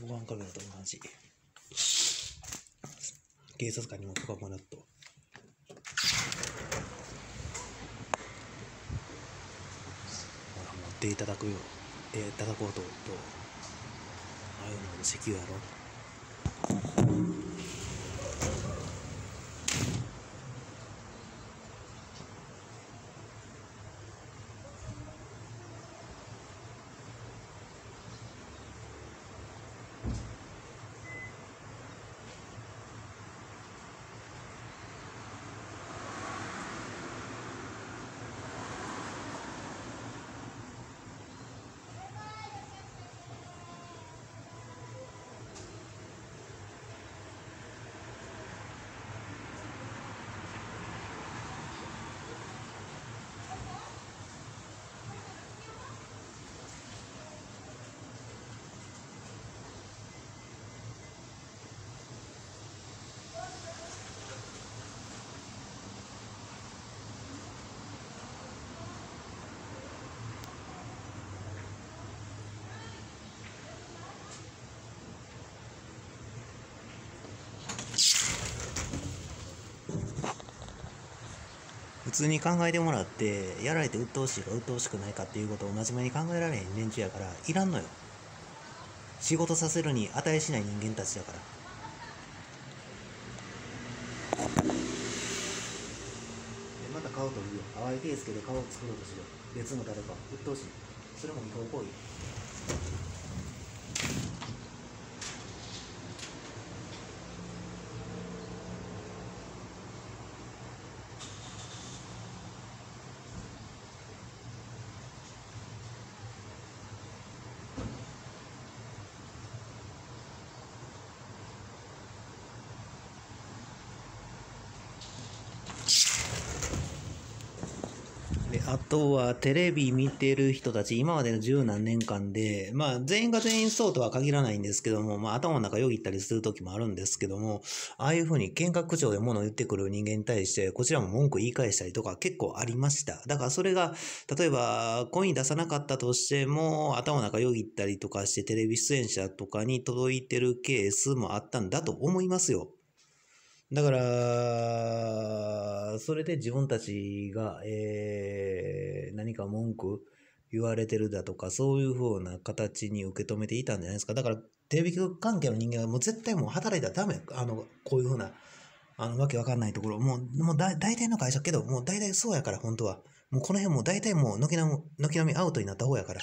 防犯カメラと同じ。警察官にも許可もらっと。ほら、持っていただくよ。えーいただこうと、と。ああいうの石油やろ。通に考えてもらって、やられて鬱陶しいか鬱陶しくないかっていうことを真面目に考えられへん連中やから、いらんのよ。仕事させるに値しない人間たちだから。また顔取るよ。淡い圭介で顔を作ろうとしよう。別の誰か。鬱陶しい。それも違法行為。であとはテレビ見てる人たち、今までの十何年間で、まあ全員が全員そうとは限らないんですけども、まあ頭の中よぎったりする時もあるんですけども、ああいうふうに喧嘩口調で物を言ってくる人間に対して、こちらも文句言い返したりとか結構ありました。だからそれが、例えば声に出さなかったとしても、頭の中よぎったりとかしてテレビ出演者とかに届いてるケースもあったんだと思いますよ。だから、それで自分たちが、えー、何か文句言われてるだとか、そういう風な形に受け止めていたんじゃないですか。だから、テレビ局関係の人間はもう絶対もう働いたらダメ。あの、こういう風な、あの、わけわかんないところ。もう、もうだ、大体の会社けど、もう大体そうやから、本当は。もうこの辺も大体もう、軒並み、軒並みアウトになった方やから。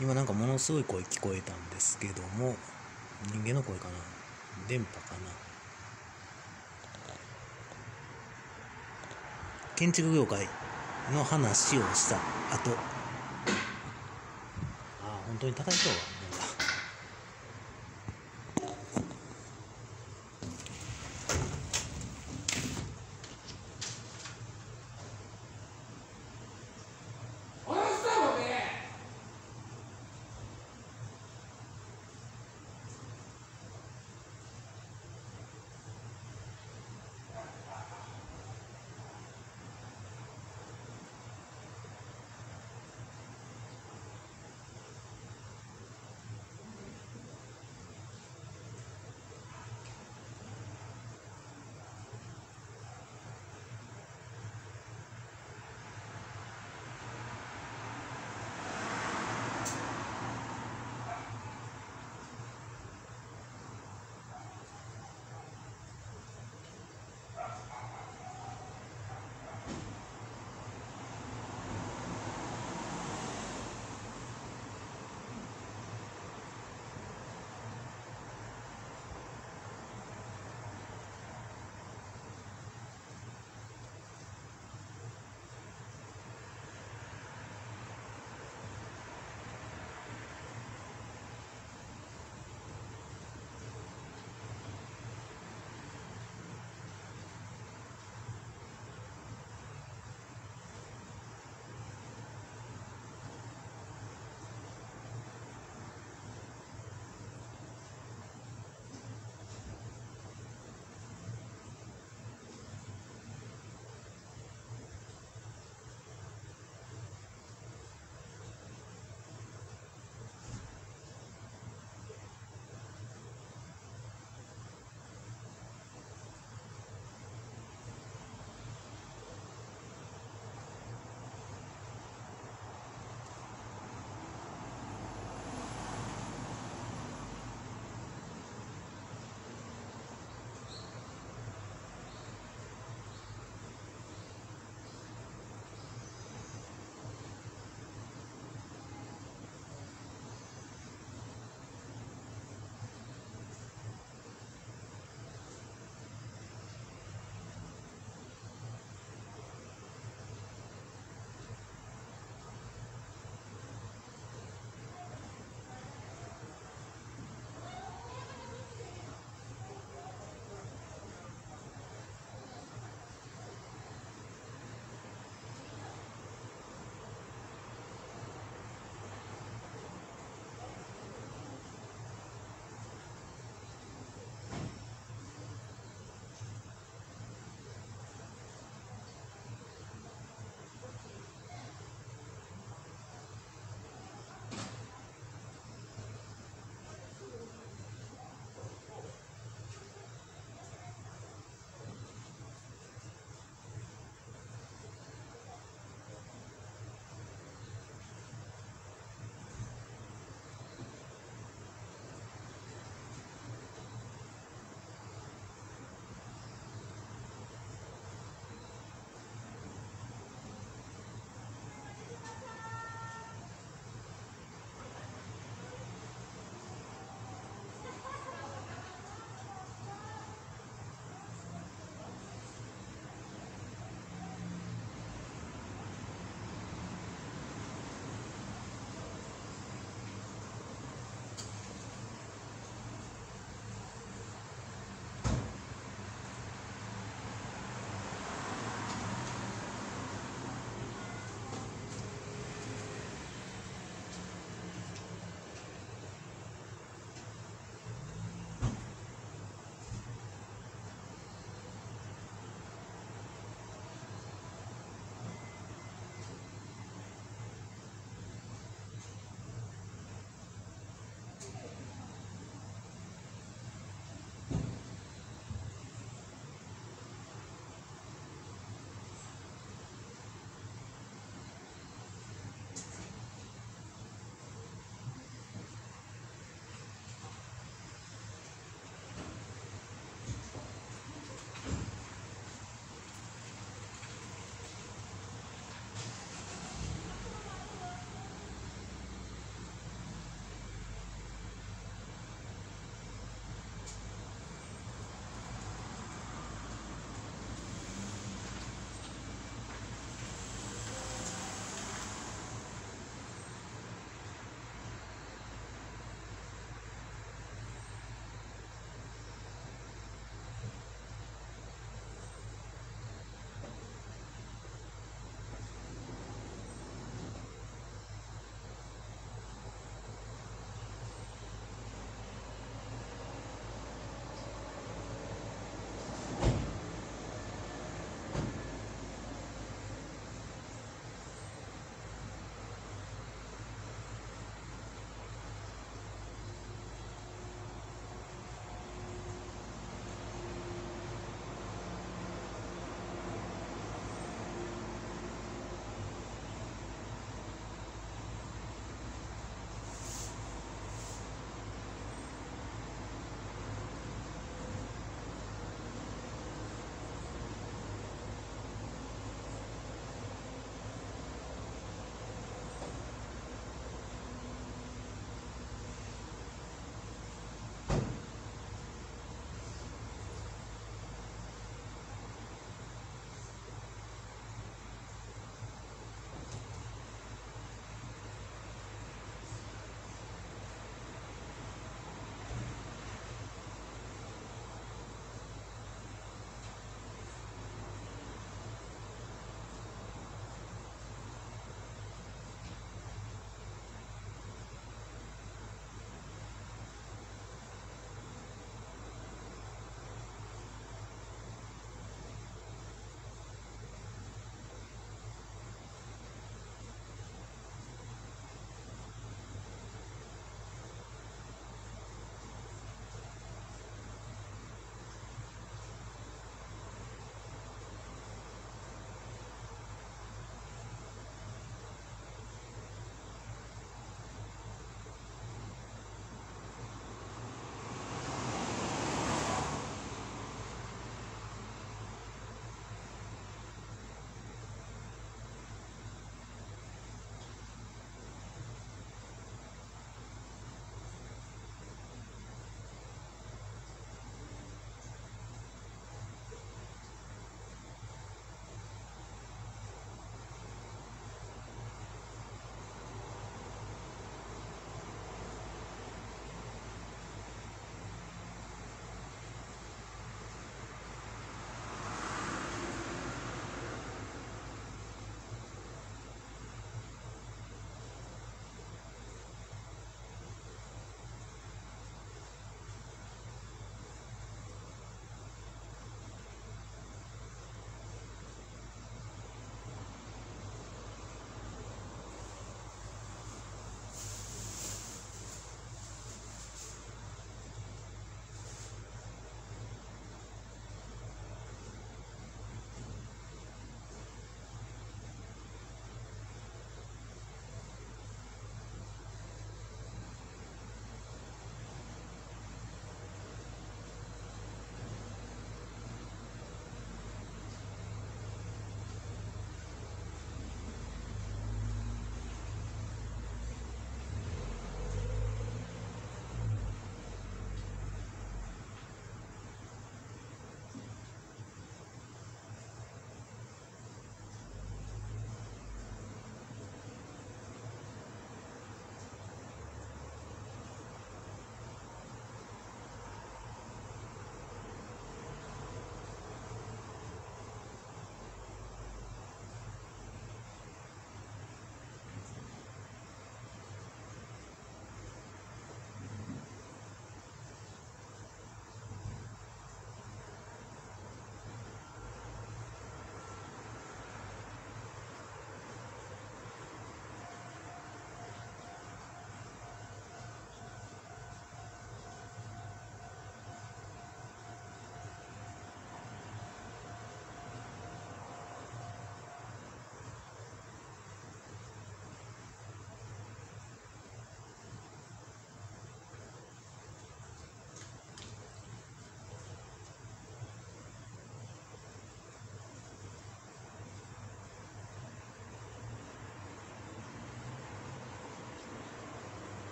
今なんかものすごい声聞こえたんですけども人間の声かな？電波かな？建築業界の話をした後。ああ本当に高い人は。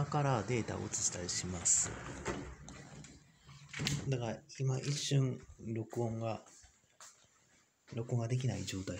今からデータを移したりします。だから今一瞬録音が、録音ができない状態。